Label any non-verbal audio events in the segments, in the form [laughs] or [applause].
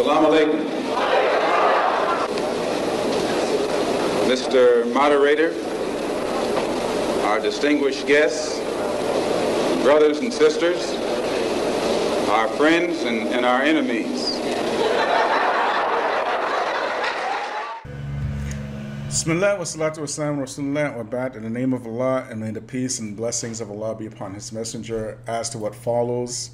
Assalamu alaikum. Mr. Moderator, our distinguished guests, brothers and sisters, our friends and, and our enemies. Bismillah wa salatu wa salam rasulullah wa ba'd in the name of Allah and may the peace and blessings of Allah be upon his messenger as to what follows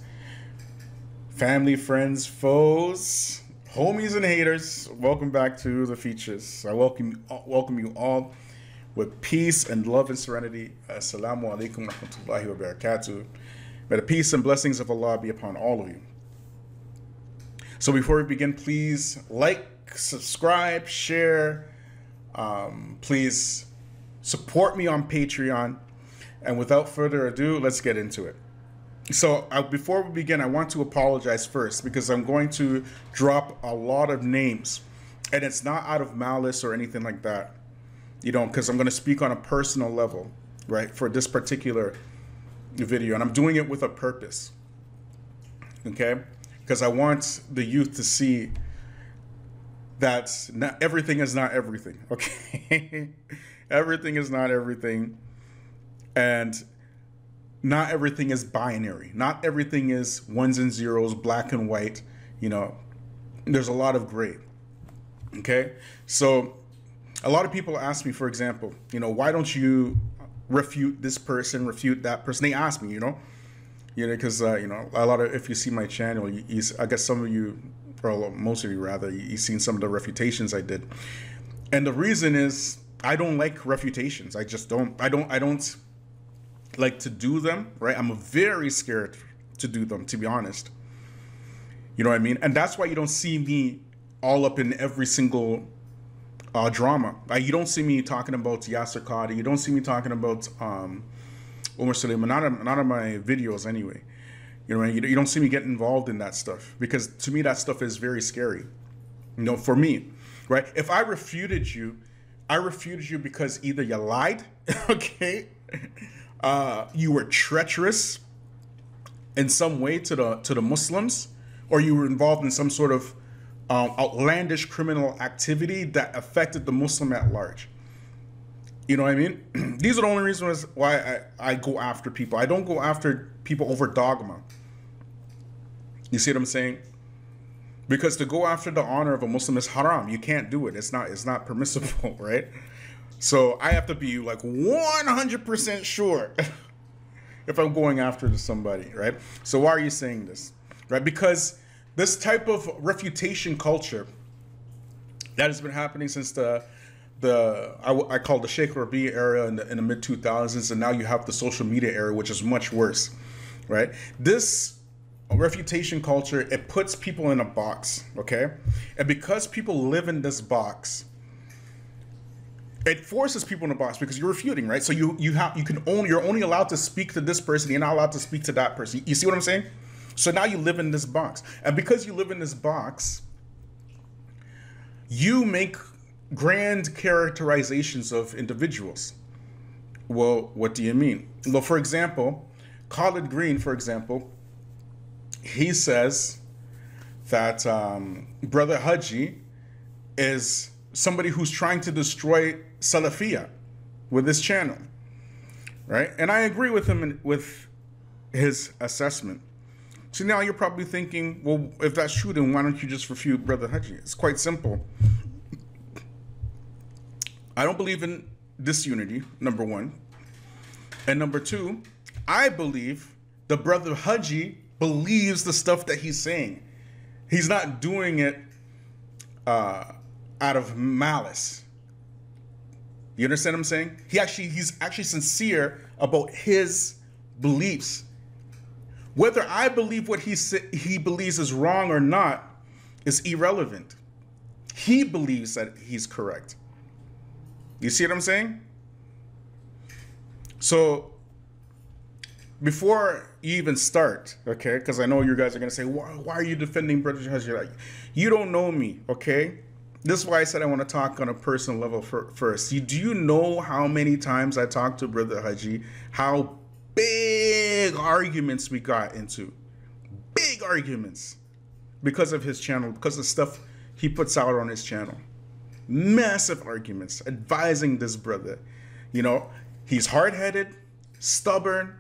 family friends foes homies and haters welcome back to the Feachaz. I welcome welcome you all with peace and love and serenity. Assalamu alaikum wa rahmatullahi wa barakatuh. May the peace and blessings of Allah be upon all of you. So before we begin please like subscribe share. Um, please support me on Patreon. And without further ado, let's get into it. So, uh, before we begin, I want to apologize first because I'm going to drop a lot of names. And it's not out of malice or anything like that, you know, because I'm going to speak on a personal level, right, for this particular video. And I'm doing it with a purpose, okay? Because I want the youth to see that not everything is not everything [laughs] okay everything is not everything and not everything is binary. Not everything is ones and zeros black and white you know. There's a lot of gray okay? So a lot of people ask me for example you know why don't you refute this person refute that person? They ask me you know? You know because uh, you know a lot of if you see my channel you, you, i guess some of you or most of you rather, you've seen some of the refutations I did. And the reason is I don't like refutations. I just don't I don't I don't like to do them, right? I'm very scared to do them, to be honest. You know what I mean? And that's why you don't see me all up in every single uh, drama. Like, you don't see me talking about Yasir Qadhi. You don't see me talking about um, Umar Suleiman. Not, not in my videos anyway. You know, you, you don't see me get involved in that stuff because to me that stuff is very scary. You know, for me, right? If I refuted you, I refuted you because either you lied, [laughs] okay, uh, you were treacherous in some way to the to the Muslims, or you were involved in some sort of um, outlandish criminal activity that affected the Muslim at large. You know what I mean? [clears throat] These are the only reasons why I, I go after people. I don't go after people over dogma. You see what I'm saying? Because to go after the honor of a Muslim is haram. You can't do it. It's not it's not permissible, [laughs] right? So I have to be like 100% sure [laughs] if I'm going after somebody, right? So why are you saying this? Right? Because this type of refutation culture that has been happening since the the I, I call the Sheikh Rabi era in the, in the mid 2000s, and now you have the social media era, which is much worse, right? This refutation culture it puts people in a box okay and because people live in this box it forces people in a box because you're refuting right? So you you have you can only you're only allowed to speak to this person. You're not allowed to speak to that person. You see what i'm saying? So now you live in this box. And because you live in this box you make grand characterizations of individuals. Well what do you mean? Well for example Khalid Green for example he says that um, Brother Haji is somebody who's trying to destroy Salafia with this channel, right? And I agree with him in, with his assessment. So now you're probably thinking, well, if that's true, then why don't you just refute Brother Haji? It's quite simple. I don't believe in disunity, number one. And number two, I believe the Brother Haji believes the stuff that he's saying. He's not doing it uh, out of malice. You understand what I'm saying? He actually he's actually sincere about his beliefs. Whether I believe what he he believes is wrong or not is irrelevant. He believes that he's correct. You see what I'm saying? So before you even start, okay, because I know you guys are gonna say, why, why are you defending British Haji? Like, you don't know me, okay? This is why I said I want to talk on a personal level for, first. You, do you know how many times I talked to Brother Haji? How big arguments we got into? Big arguments because of his channel, because of stuff he puts out on his channel. Massive arguments advising this brother. You know, he's hard headed, stubborn,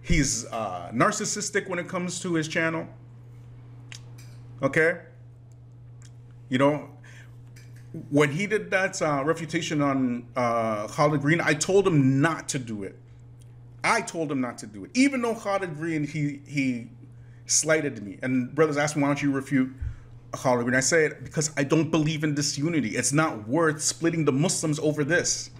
he's uh, narcissistic when it comes to his channel. Okay? You know, when he did that uh, refutation on uh, Khalid Green, I told him not to do it. I told him not to do it, even though Khalid Green he he slighted me. And brothers asked me, "Why don't you refute Khalid Green?" I said because I don't believe in disunity. It's not worth splitting the Muslims over this.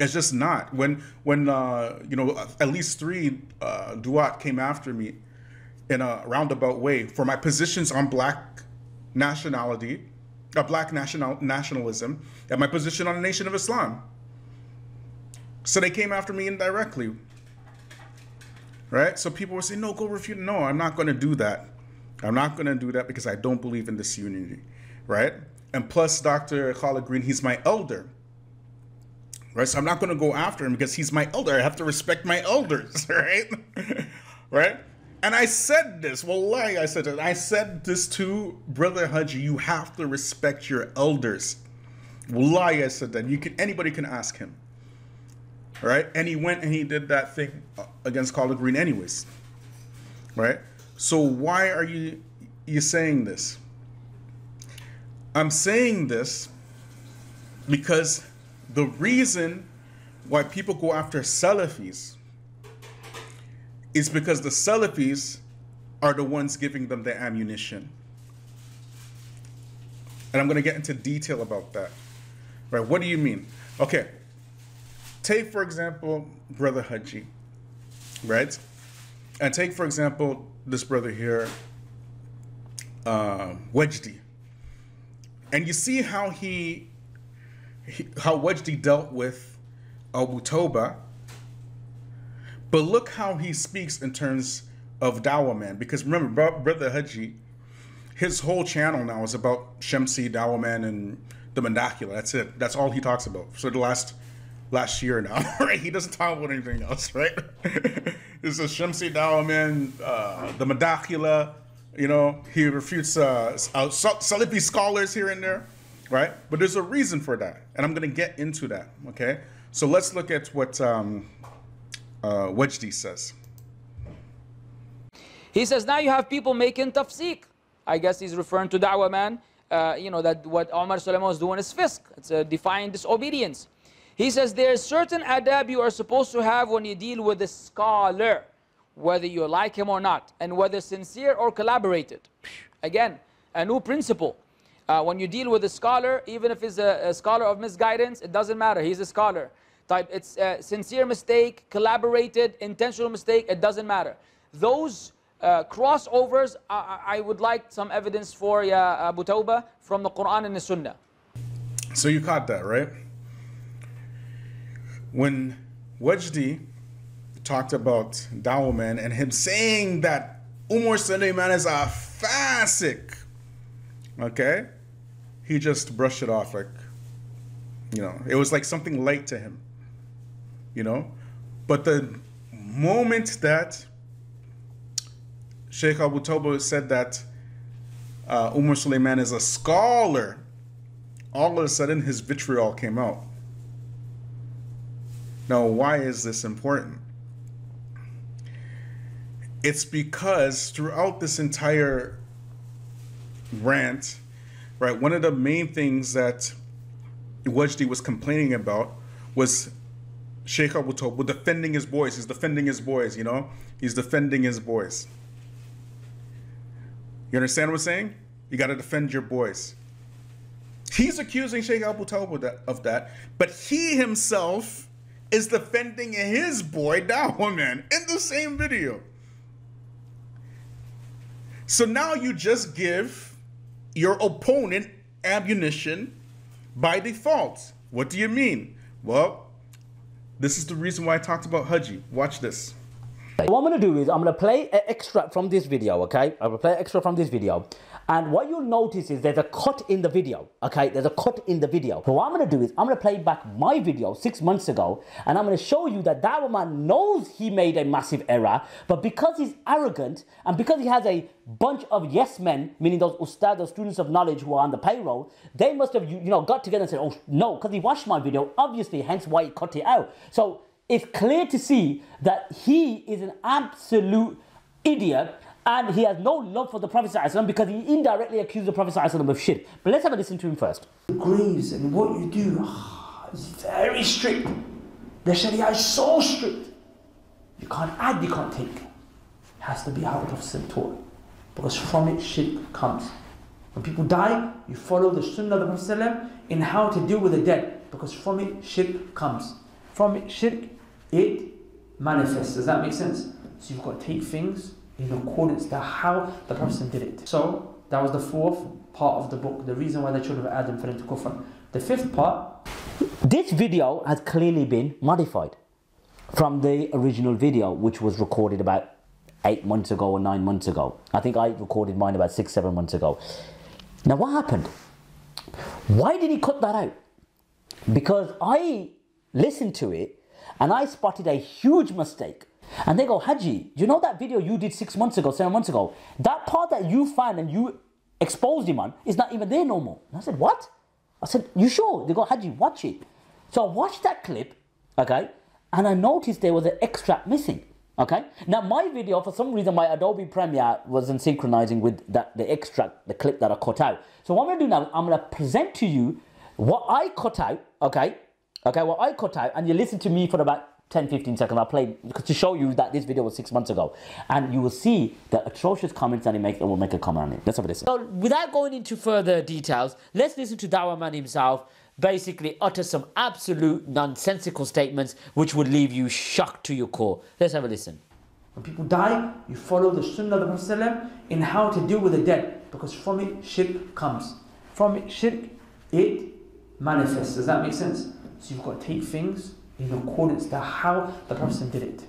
It's just not. When when uh, you know at least three uh, duat came after me in a roundabout way for my positions on black nationality, uh, black national nationalism, and my position on the Nation of Islam. So they came after me indirectly right? So people were saying, no, go refute. No, I'm not going to do that. I'm not going to do that because I don't believe in this unity, right? And plus, Dr. Khalid Green, he's my elder, right? So I'm not going to go after him because he's my elder. I have to respect my elders, [laughs] right? right? And I said this, Well, wallahi, I said it. I said this to Brother Haji, you have to respect your elders. Wallahi, I said that. You can anybody can ask him right? And he went and he did that thing against Khalid Green anyways, right? So why are you you saying this? I'm saying this because the reason why people go after Salafis is because the Salafis are the ones giving them the ammunition. And I'm going to get into detail about that. Right? What do you mean? Okay, take for example brother Haji, right? And take for example this brother here, uh. And you see how he, he how Wajdi dealt with Abu Taubah. But look how he speaks in terms of Dawah Man. Because remember, brother Haji, his whole channel now is about Shamsi, Dawah Man, and the Madakhila. That's it. That's all he talks about. So the last last year now, [laughs] right? He doesn't talk about anything else, right? [laughs] this is Shamsi Dawah, uh, the Madakhila, you know, he refutes uh, uh, Salafi scholars here and there, right? But there's a reason for that, and I'm going to get into that, okay? So let's look at what um, uh, Wajdi says. He says, now you have people making tafsik. I guess he's referring to Dawah man. Uh, you know, that what Omar Suleiman was doing is fisk. It's a defiant disobedience. He says there's certain adab you are supposed to have when you deal with a scholar, whether you like him or not, and whether sincere or collaborated. Again, a new principle. Uh, when you deal with a scholar, even if he's a, a, scholar of misguidance, it doesn't matter. He's a scholar. Type it's a sincere mistake, collaborated, intentional mistake. It doesn't matter. Those uh, crossovers, I, I, would like some evidence for ya Abu Taubah from the Quran and the Sunnah. So you caught that, right? when Wajdi talked about Dawah Man and him saying that Umar Suleiman is a fasik, okay, he just brushed it off like, you know, it was like something light to him, you know. But the moment that Sheikh Abu Taubah said that uh, Umar Suleiman is a scholar, all of a sudden his vitriol came out. Now, why is this important? It's because throughout this entire rant, right, one of the main things that Wajdi was complaining about was Sheikh Abu Taubah defending his boys. He's defending his boys, you know? He's defending his boys. You understand what I'm saying? You got to defend your boys. He's accusing Sheikh Abu Taubah of that, but he himself is defending his boy Dawah Man in the same video. So now you just give your opponent ammunition by default. What do you mean? Well, this is the reason why I talked about Haji. Watch this. What I'm to do is I'm to play an extract from this video, okay? I'm to play an extract from this video. And what you'll notice is there's a cut in the video. Okay, there's a cut in the video. So what I'm gonna do is I'm gonna play back my video six months ago, and I'm gonna show you that that man knows he made a massive error, but because he's arrogant and because he has a bunch of yes men, meaning those ustad, those students of knowledge who are on the payroll, they must have you know got together and said, oh no, because he watched my video, obviously, hence why he cut it out. So it's clear to see that he is an absolute idiot and he has no love for the Prophet ﷺ because he indirectly accused the Prophet ﷺ of shit. But let's have a listen to him first. It grieves and what you do ah, is very strict. The Sharia is so strict. You can't add, you can't take. It has to be out of Prophet. Because from it, shit comes. When people die, you follow the Sunnah of the Prophet in how to deal with the dead. Because from it, shirk comes. From it, shirk, it manifests. Does that make sense? So you've got to take things in accordance to how the Prophet did it. So that was the fourth part of the book, the reason why the children of Adam fell into kufr. The fifth part. This video has clearly been modified from the original video, which was recorded about eight months ago or nine months ago. I think I recorded mine about six, seven months ago. Now, what happened? Why did he cut that out? Because I listened to it and I spotted a huge mistake and they go, Haji, you know that video you did six months ago, seven months ago? That part that you found and you exposed him on is not even there no more. And I said, What? I said, You sure? They go, Haji, watch it. So I watched that clip, okay, and I noticed there was an extract missing. Okay. Now my video, for some reason, my Adobe Premiere wasn't synchronizing with that the extract, the clip that I cut out. So what I'm gonna do now, I'm gonna present to you what I cut out. Okay. Okay. What I cut out, and you listen to me for about 10 15 seconds. I'll play to show you that this video was six months ago. And you will see the atrocious comments that he makes and we'll make a comment on it. Let's have a listen so without going into further details let's listen to Dawah man himself basically utter some absolute nonsensical statements which would leave you shocked to your core. Let's have a listen. When people die you follow the sunnah of the Prophet in how to deal with the dead because from it shirk comes. From it shirk it manifests. Does that make sense? So you've got to take things in accordance to how the Prophet did it.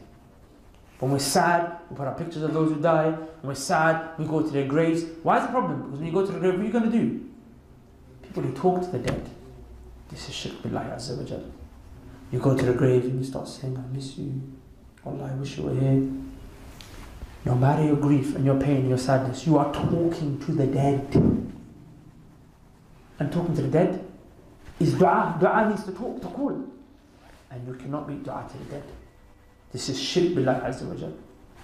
When we're sad, we put our pictures of those who died. When we're sad, we go to their graves. Why is the problem? Because when you go to the grave, what are you going to do? People who talk to the dead. This is shirk billahi azza wa You go to the grave and you start saying, I miss you. Allah, I wish you were here. No matter your grief and your pain your sadness, you are talking to the dead. And talking to the dead is dua. Dua means to talk, to call and you cannot make dua to the dead. This is shirk billah azza wa.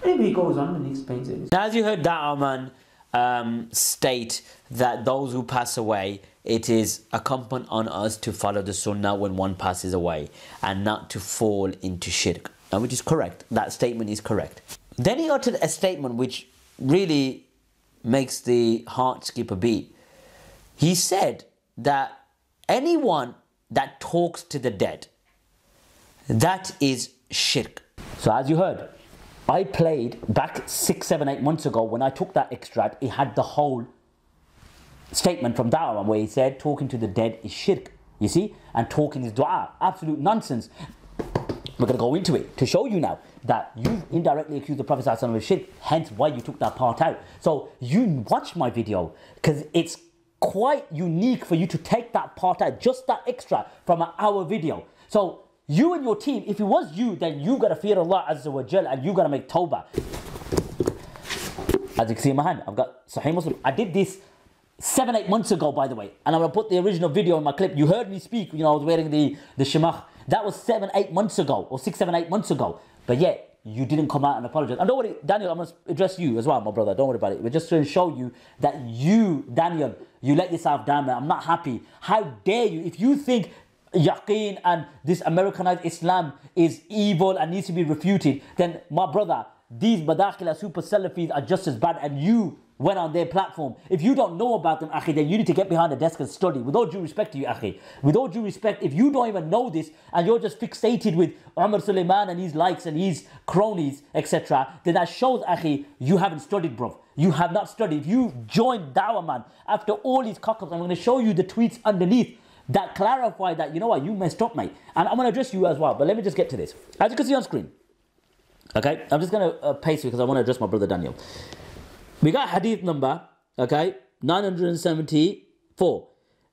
Maybe he goes on and he explains it. Now, as you heard Dawah Man um, state that those who pass away, it is incumbent on us to follow the sunnah when one passes away and not to fall into shirk. Now, which is correct. That statement is correct. Then he uttered a statement which really makes the heart skip a beat. He said that anyone that talks to the dead, that is shirk. So as you heard, I played back six, seven, eight months ago when I took that extract, it had the whole statement from Dawah where he said talking to the dead is shirk. You see? And talking is dua. Absolute nonsense. We're going to go into it to show you now that you indirectly accused the Prophet of shirk, hence why you took that part out. So you watch my video because it's quite unique for you to take that part out, just that extra from an hour video. So you and your team, if it was you, then you gotta fear Allah Azza wa Jal and you gotta make tawbah. As you can see in my hand, I've got Sahih Muslim. I did this seven, eight months ago, by the way. And I'm gonna put the original video in my clip. You heard me speak, you know, I was wearing the, the shemagh. That was seven, eight months ago, or six, seven, eight months ago. But yet, you didn't come out and apologize. And don't worry, Daniel, I'm gonna address you as well, my brother. Don't worry about it. We're just trying to show you that you, Daniel, you let yourself down, man. I'm not happy. How dare you? If you think yaqeen and this Americanized Islam is evil and needs to be refuted, then my brother, these Madakhila super Salafis are just as bad and you went on their platform. If you don't know about them, Akhi, then you need to get behind the desk and study. With all due respect to you, Akhi. With all due respect, if you don't even know this and you're just fixated with Umar Suleiman and his likes and his cronies, etc., then that shows, Akhi, you haven't studied, bro. You have not studied. You joined Dawah Man after all these cockles, I'm going to show you the tweets underneath that clarify that, you know what, you messed up, mate. And I'm going to address you as well, but let me just get to this. As you can see on screen, okay, I'm just going to uh, paste because I want to address my brother Daniel. We got hadith number, okay, 974.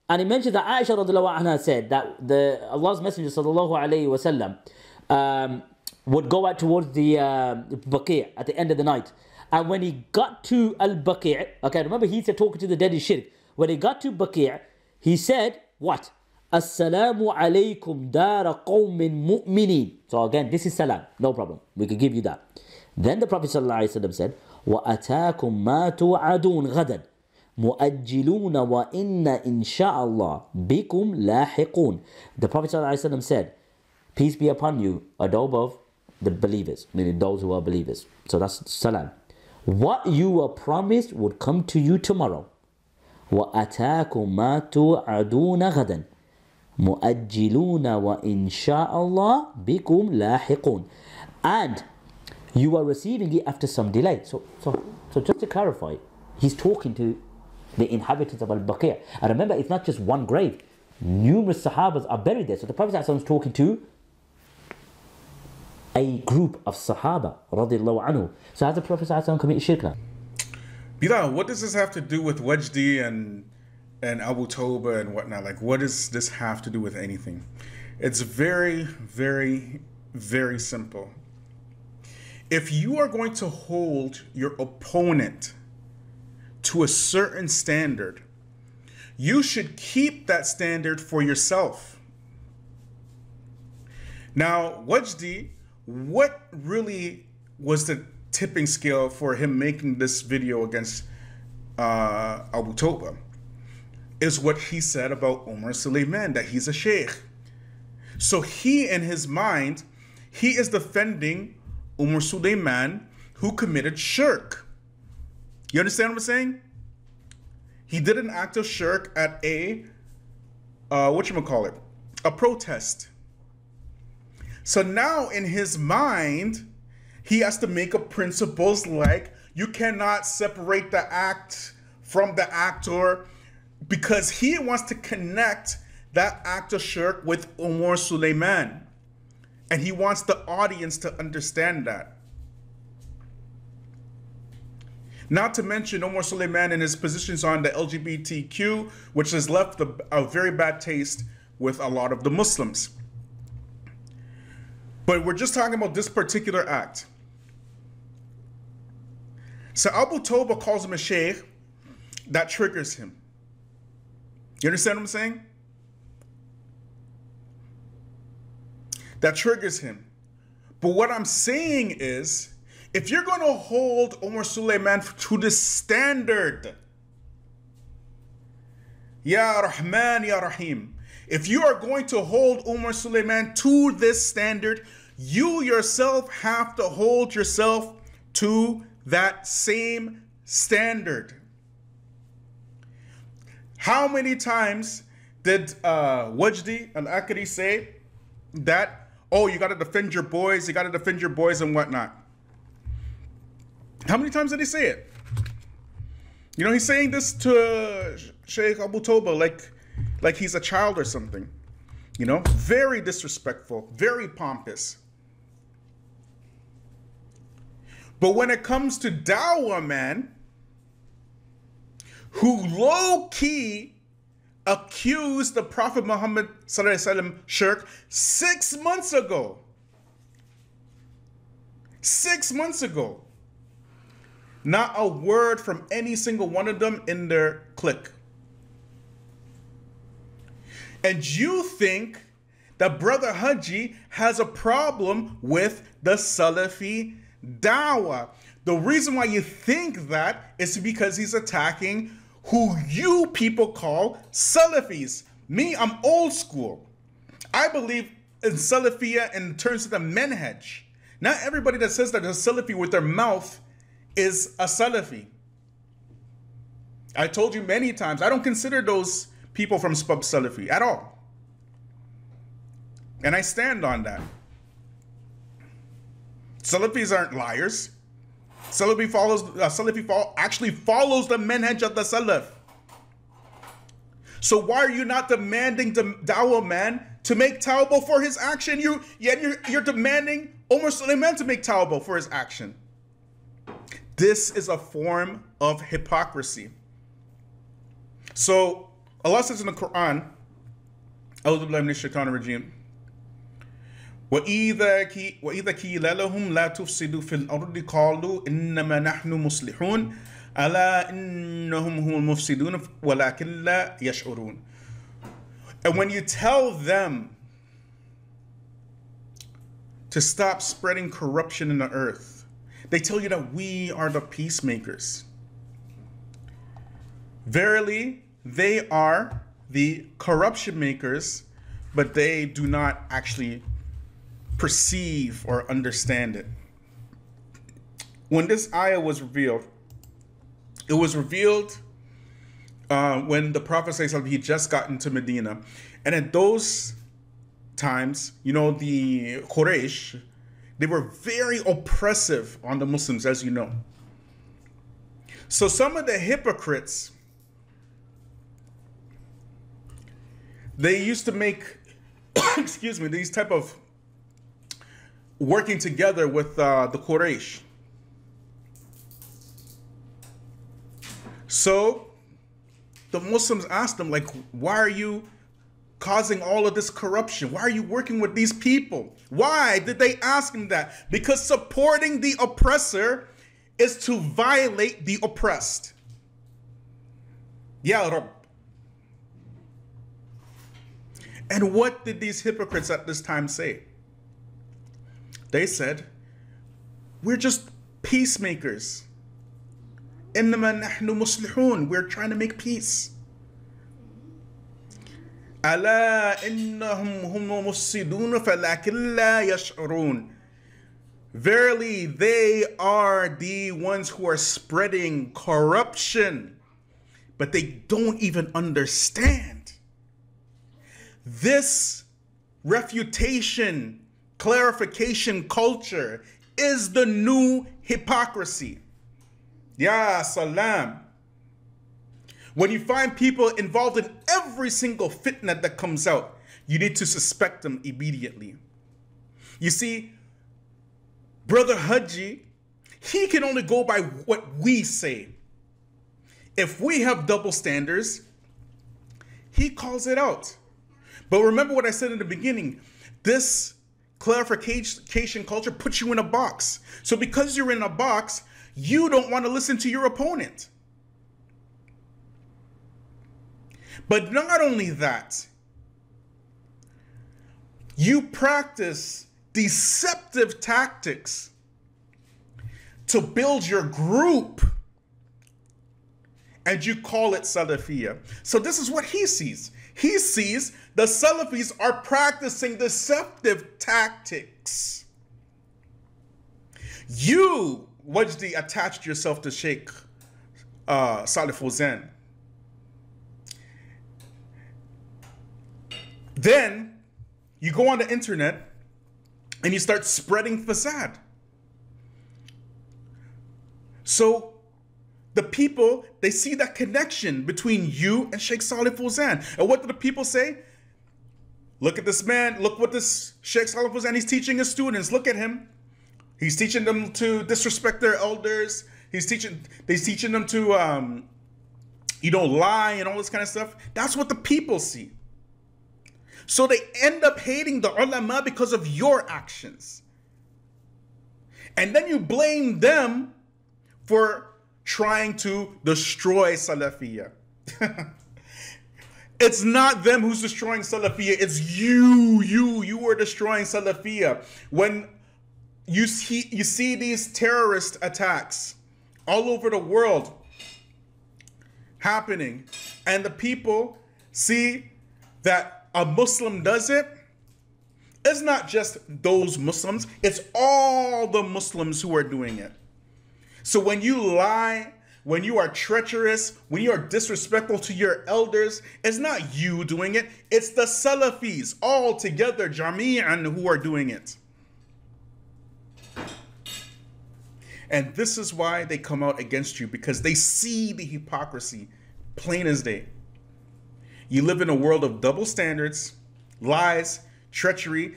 And he mentioned that Aisha radiallahu anha said that the Allah's Messenger sallallahu alayhi wasallam um, would go out towards the uh, Baqi' at the end of the night. And when he got to Al Baqi', okay, remember he said talking to the dead is shirk. When he got to Baqi', he said, What? Assalamu alaykum dara qawmin mu'minin. So again, this is salam, no problem. We could give you that. Then the Prophet ﷺ said, وَأَتَاكُم مَا تُوعَدُونَ غَدًا مُؤَجِّلُونَ وَإِنَّ إِن شَاءَ اللَّهِ بِكُمْ لاحقون. The Prophet ﷺ said, Peace be upon you, adobe of the believers, meaning those who are believers. So that's salam. What you were promised would come to you tomorrow. وأتاكم ما توعدون غدا. مؤجلون وإن شاء الله بكم لاحقون. And you are receiving it after some delay. So so so just to clarify he's talking to the inhabitants of Al-Baqi' and remember it's not just one grave. Numerous sahabas are buried there. So the prophet is talking to a group of sahaba radiallahu anhu. So has the prophet committed shirk Bilal, what does this have to do with Wajdi and and Abu Taubah and whatnot. Like, what does this have to do with anything? It's very, very, very simple. If you are going to hold your opponent to a certain standard, you should keep that standard for yourself. Now, Wajdi, what really was the tipping scale for him making this video against uh, Abu Taubah? is what he said about Umar Suleiman, that he's a sheikh. So he, in his mind, he is defending Umar Suleiman who committed shirk. You understand what I'm saying? He did an act of shirk at a, uh, what you call it, a protest. So now in his mind, he has to make up principles like you cannot separate the act from the actor because he wants to connect that actor shirk with Omar Suleiman. And he wants the audience to understand that. Not to mention Omar Suleiman and his positions on the LGBTQ, which has left a, a very bad taste with a lot of the Muslims. But we're just talking about this particular act. So Abu Taubah calls him a sheikh, that triggers him. You understand what I'm saying? That triggers him. But what I'm saying is, if you're going to hold Omar Suleiman to the standard, Ya Rahman, Ya Rahim, if you are going to hold Umar Suleiman to this standard, you yourself have to hold yourself to that same standard. How many times did uh, Wajdi and Akkari say that, oh, you got to defend your boys, you got to defend your boys and whatnot? How many times did he say it? You know, he's saying this to Sheikh Abu Taubah like, like he's a child or something. You know, very disrespectful, very pompous. But when it comes to Dawah Man, who low key accused the Prophet Muhammad shirk six months ago. Six months ago. Not a word from any single one of them in their clique. And you think that Brother Haji has a problem with the Salafi dawah. The reason why you think that is because he's attacking who you people call Salafis. Me, I'm old school. I believe in Salafiyah in terms of the manhaj. Not everybody that says that a Salafi with their mouth is a Salafi. I told you many times, I don't consider those people from Spub Salafi at all. And I stand on that. Salafis aren't liars. Salafi follows uh, Salafi fo- actually follows the manhaj of the Salaf. So why are you not demanding the Dawah man to make Tawbah for his action? You yet you're, you're demanding Omar Suleiman to make Tawbah for his action. This is a form of hypocrisy. So Allah says in the Quran, A'udhu billahi minash shaitanir. وإذا كي وإذا قيل لهم لا تفسدوا في الأرض قالوا إنما نحن مصلحون ألا إنهم هم المفسدون ولكن لا يشعرون And when you tell them to stop spreading corruption in the earth, they tell you that we are the peacemakers. Verily, they are the corruption makers, but they do not actually perceive or understand it. When this ayah was revealed, it was revealed uh, when the Prophet he just got into Medina. And at those times, you know, the Quraysh, they were very oppressive on the Muslims, as you know. So some of the hypocrites, they used to make, [coughs] excuse me, these type of working together with uh, the Quraysh. So the Muslims asked them, like, why are you causing all of this corruption? Why are you working with these people? Why did they ask him that? Because supporting the oppressor is to violate the oppressed. Rab. And what did these hypocrites at this time say? They said, We're just peacemakers. إنما نحن مصلحون. We're trying to make peace. ألا إنهم هم مفسدون فلكن لا يشعرون. Verily, they are the ones who are spreading corruption, but they don't even understand. This refutation, clarification culture is the new hypocrisy. Ya salam. When you find people involved in every single fitna that comes out, you need to suspect them immediately. You see, Brother Haji, he can only go by what we say. If we have double standards, he calls it out. But remember what I said in the beginning this clarification culture puts you in a box. So because you're in a box, you don't want to listen to your opponent. But not only that, you practice deceptive tactics to build your group and you call it Salafiyah. So this is what he sees. He sees the Salafis are practicing deceptive tactics. You, Wajdi, attached yourself to Sheikh uh, Salih Fawzan. Then you go on the internet and you start spreading fasad. So the people, they see that connection between you and Sheikh Salih Fawzan. And what do the people say? Look at this man. Look what this Sheikh Saleh was, and he's teaching his students. Look at him. He's teaching them to disrespect their elders. He's teaching, he's teaching them to, um, you know, lie and all this kind of stuff. That's what the people see. So they end up hating the ulama because of your actions. And then you blame them for trying to destroy Salafiyah. [laughs] it's not them who's destroying Salafia. it's you, you, you are destroying Salafia. When you see you see these terrorist attacks all over the world happening, and the people see that a Muslim does it, it's not just those Muslims, it's all the Muslims who are doing it. So when you lie, when you are treacherous, when you are disrespectful to your elders, it's not you doing it, it's the Salafis all together, Jami'an, who are doing it. And this is why they come out against you because they see the hypocrisy plain as day. You live in a world of double standards, lies, treachery,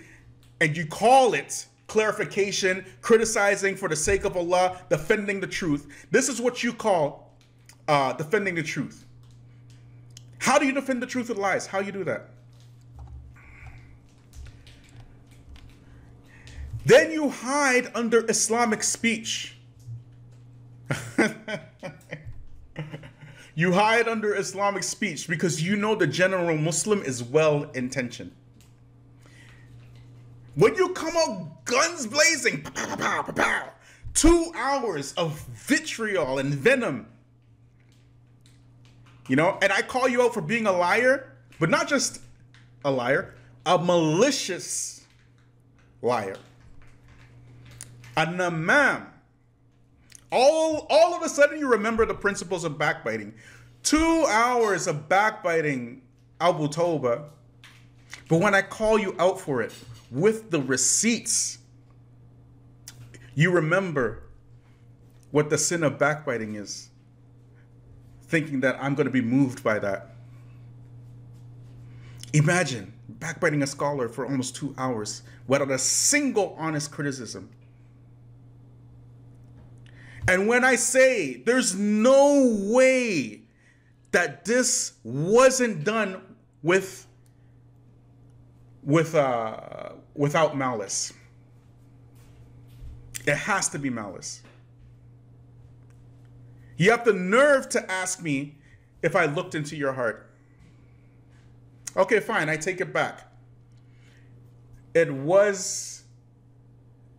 and you call it clarification, criticizing for the sake of Allah, defending the truth. This is what you call uh, defending the truth. How do you defend the truth with lies? How you do that? Then you hide under Islamic speech. [laughs] you hide under Islamic speech because you know the general Muslim is well intentioned. When you come out guns blazing, pow, pow, pow, pow, two hours of vitriol and venom, you know, and I call you out for being a liar, but not just a liar, a malicious liar. A namam. All, all of a sudden, you remember the principles of backbiting. Two hours of backbiting Abu Taubah. But when I call you out for it with the receipts, you remember what the sin of backbiting is, thinking that I'm going to be moved by that. Imagine backbiting a scholar for almost two hours without a single honest criticism. And when I say there's no way that this wasn't done with with uh without malice. It has to be malice. You have the nerve to ask me if I looked into your heart. Okay, fine, I take it back. It was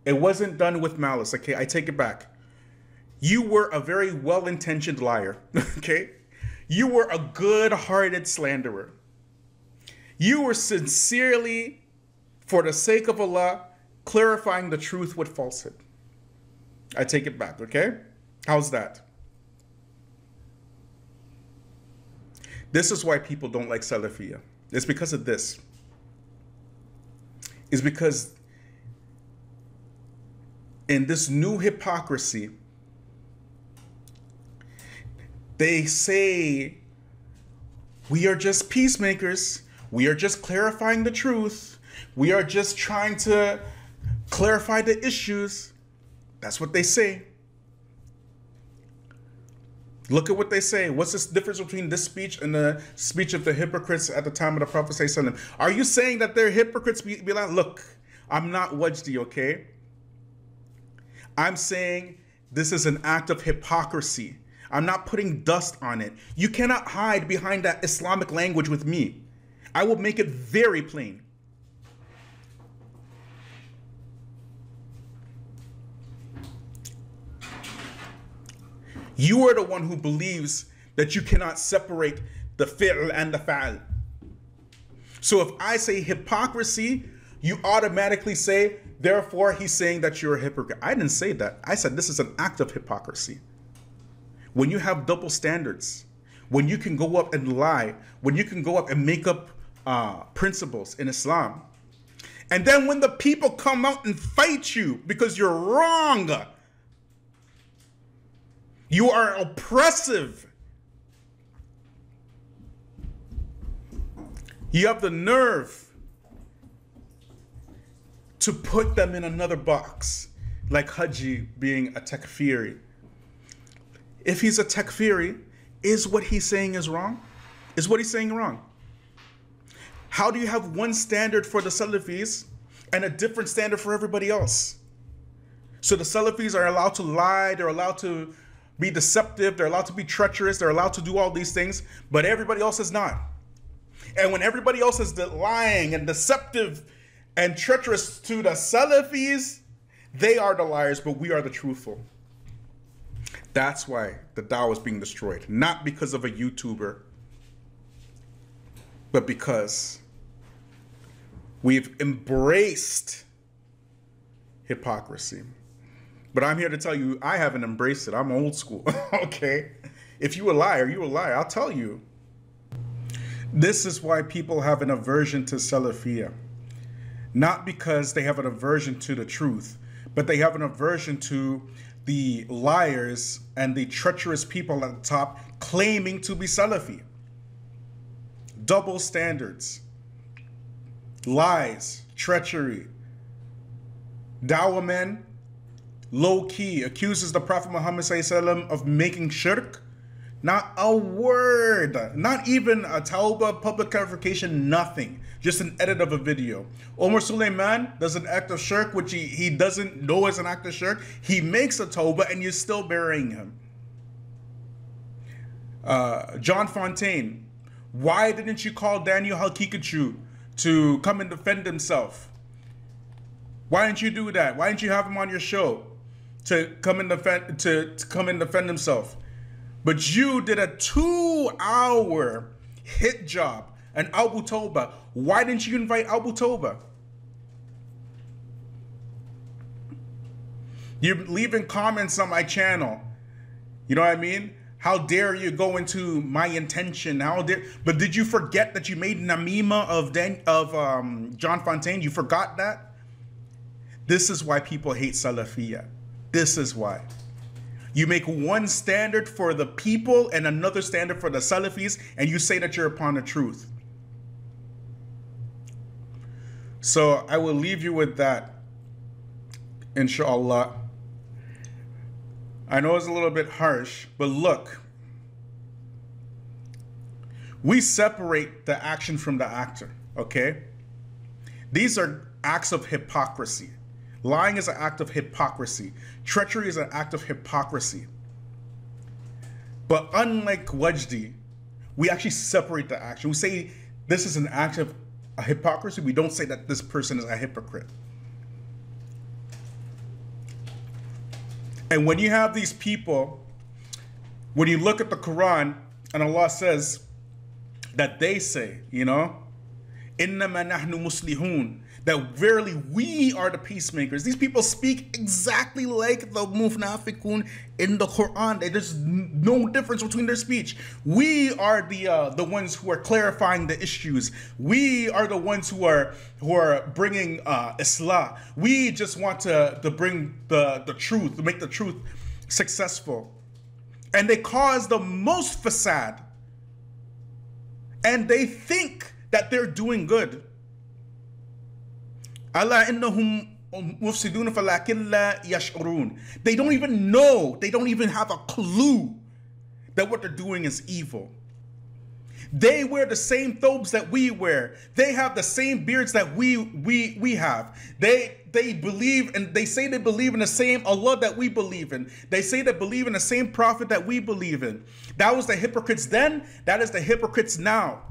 it wasn't done with malice. Okay, I take it back. You were a very well-intentioned liar, [laughs] okay? You were a good-hearted slanderer. You were sincerely for the sake of Allah clarifying the truth with falsehood. I take it back, okay? How's that? This is why people don't like Salafia. It's because of this. It's because in this new hypocrisy, they say we are just peacemakers. We are just clarifying the truth. We are just trying to clarify the issues. That's what they say. Look at what they say. What's this difference between this speech and the speech of the hypocrites at the time of the Prophet? Are you saying that they're hypocrites? Be, be like, look, I'm not Wajdi, okay? I'm saying this is an act of hypocrisy. I'm not putting dust on it. You cannot hide behind that Islamic language with me. I will make it very plain. You are the one who believes that you cannot separate the fi'l and the fa'al. So if I say hypocrisy, you automatically say, therefore, he's saying that you're a hypocrite. I didn't say that. I said this is an act of hypocrisy. When you have double standards, when you can go up and lie, when you can go up and make up uh, principles in Islam, and then when the people come out and fight you because you're wrong, you are oppressive. You have the nerve to put them in another box, like Haji being a takfiri. If he's a takfiri, is what he's saying is wrong? Is what he's saying wrong? How do you have one standard for the Salafis and a different standard for everybody else? So the Salafis are allowed to lie, they're allowed to be deceptive, they're allowed to be treacherous, they're allowed to do all these things, but everybody else is not. And when everybody else is lying and deceptive and treacherous to the Salafis, they are the liars, but we are the truthful. That's why the Dawah is being destroyed. Not because of a YouTuber, but because we've embraced hypocrisy. But I'm here to tell you, I haven't embraced it. I'm old school. [laughs] okay? If you a liar, you a liar. I'll tell you. This is why people have an aversion to Salafiyah. Not because they have an aversion to the truth, but they have an aversion to the liars and the treacherous people at the top claiming to be Salafi. Double standards, lies, treachery. Dawah Man low key accuses the Prophet Muhammad of making shirk, Not a word. Not even a tauba, public clarification, nothing. Just an edit of a video. Omar Suleiman does an act of shirk, which he, he doesn't know is an act of shirk. He makes a tauba and you're still burying him. Uh, John Fontaine, why didn't you call Daniel Halkikachu to come and defend himself? Why didn't you do that? Why didn't you have him on your show to come and defend to, to come and defend himself? But you did a two-hour hit job and Abu Taubah. Why didn't you invite Abu Taubah? You're leaving comments on my channel. You know what I mean? How dare you go into my intention? How dare? But did you forget that you made Namima of Dan, of um, John Fontaine? You forgot that. This is why people hate Salafiyah. This is why. You make one standard for the people and another standard for the Salafis, and you say that you're upon the truth. So I will leave you with that, inshallah. I know it's a little bit harsh, but look, we separate the action from the actor, okay? These are acts of hypocrisy. Lying is an act of hypocrisy. Treachery is an act of hypocrisy. But unlike Wajdi, we actually separate the action. We say this is an act of a hypocrisy. We don't say that this person is a hypocrite. And when you have these people, when you look at the Quran and Allah says that they say, you know, إِنَّمَا نَحْنُ مُسْلِحُونَ that verily we are the peacemakers. These people speak exactly like the munafiqun in the Quran. There's no difference between their speech. We are the uh, the ones who are clarifying the issues. We are the ones who are who are bringing uh, Islam. We just want to to bring the the truth, to make the truth successful. And they cause the most fasad. And they think that they're doing good. Allah innahum mufsidun falakin la yash'urun. They don't even know, they don't even have a clue that what they're doing is evil. They wear the same thobes that we wear. They have the same beards that we we we have. They they believe and they say they believe in the same Allah that we believe in. They say they believe in the same prophet that we believe in. That was the hypocrites then, that is the hypocrites now.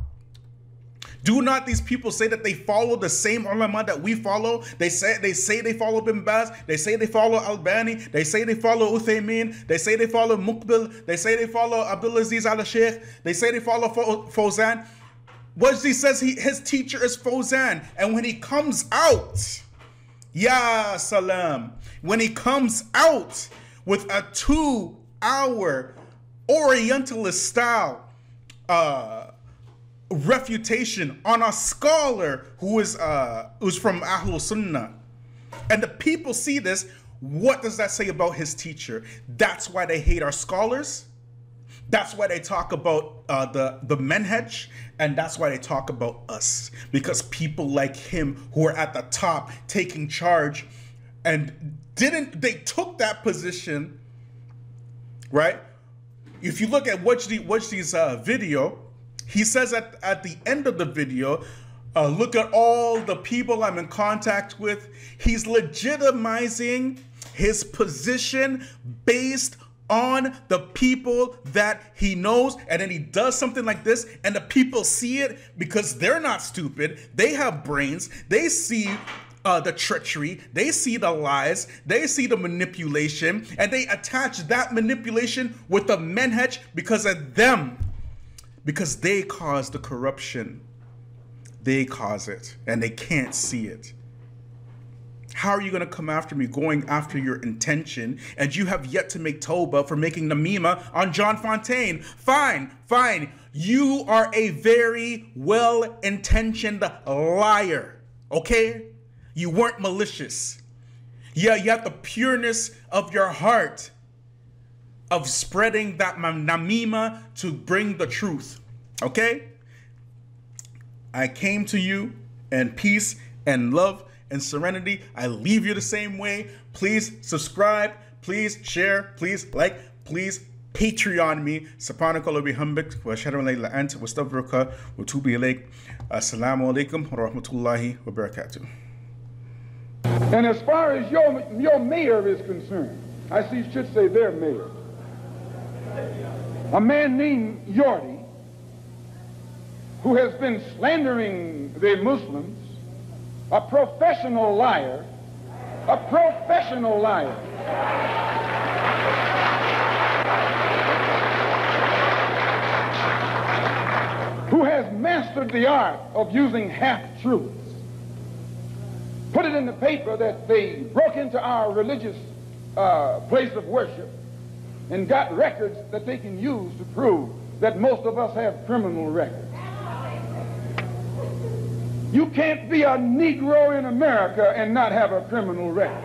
Do not these people say that they follow the same ulama that we follow? They say they say they follow Bin Baz, they say they follow Albani, they say they follow Uthaymeen, they say they follow Muqbil, they say they follow Abdulaziz Al Sheikh, they say they follow Fawzan. Wajdi says he, his teacher is Fawzan, and when he comes out, Ya Salam, when he comes out with a two-hour Orientalist style uh, refutation on a scholar who is uh who's from Ahlul Sunnah. And the people see this. What does that say about his teacher? That's why they hate our scholars. That's why they talk about uh, the the menhaj, and that's why they talk about us because people like him who are at the top taking charge, and didn't they took that position, right? If you look at Wajdi Wajdi's uh, video, he says at, at the end of the video, uh, look at all the people I'm in contact with. He's legitimizing his position based on the people that he knows. And then he does something like this, and the people see it because they're not stupid. They have brains. They see uh, the treachery, they see the lies, they see the manipulation, and they attach that manipulation with the menhaj because of them because they cause the corruption. They cause it, and they can't see it. How are you going to come after me going after your intention and you have yet to make Toba for making Namima on John Fontaine? Fine, fine. You are a very well intentioned liar, okay? You weren't malicious. Yeah, you have the pureness of your heart of spreading that namima to bring the truth. Okay? I came to you in peace and love and serenity. I leave you the same way. Please subscribe. Please share. Please like. Please Patreon me. Subhanakallah bihamdik. Wa shahadu la ant. Wa stavruka. Wa tubi ilayk. Assalamu alaikum wa rahmatullahi wa barakatuh. And as far as your, your mayor is concerned, I see you should say their mayor. A man named Yorty, who has been slandering the Muslims, a professional liar, a professional liar. Who has mastered the art of using half-truths put it in the paper that they broke into our religious uh, place of worship and got records that they can use to prove that most of us have criminal records. You can't be a Negro in America and not have a criminal record.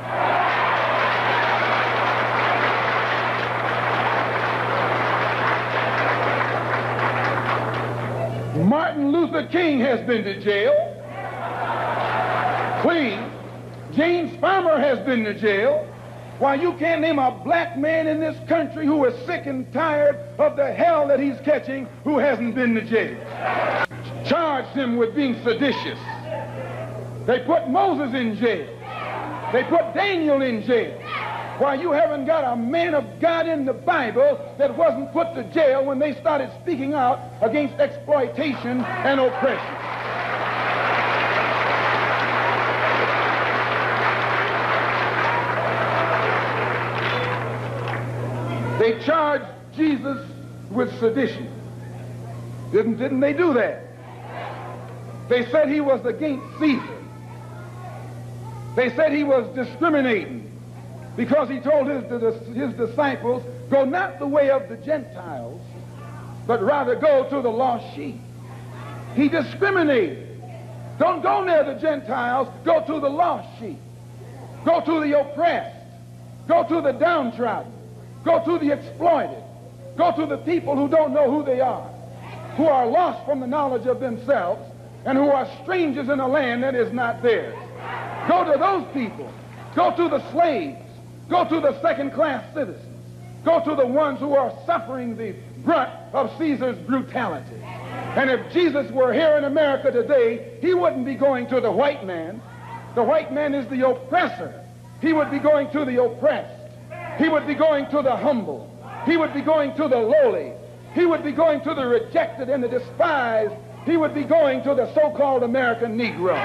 Martin Luther King has been to jail Queen. James Farmer has been to jail. Why, you can't name a black man in this country who is sick and tired of the hell that he's catching who hasn't been to jail. Charged him with being seditious. They put Moses in jail. They put Daniel in jail. Why, you haven't got a man of God in the Bible that wasn't put to jail when they started speaking out against exploitation and oppression. They charged Jesus with sedition. Didn't, didn't they do that? They said he was against Caesar. They said he was discriminating because he told his, his disciples, go not the way of the Gentiles, but rather go to the lost sheep. He discriminated. Don't go near the Gentiles, go to the lost sheep. Go to the oppressed. Go to the downtrodden. Go to the exploited. Go to the people who don't know who they are, who are lost from the knowledge of themselves, and who are strangers in a land that is not theirs. Go to those people. Go to the slaves. Go to the second-class citizens. Go to the ones who are suffering the brunt of Caesar's brutality. And if Jesus were here in America today, he wouldn't be going to the white man. The white man is the oppressor. He would be going to the oppressed. He would be going to the humble. He would be going to the lowly. He would be going to the rejected and the despised. He would be going to the so-called American Negro.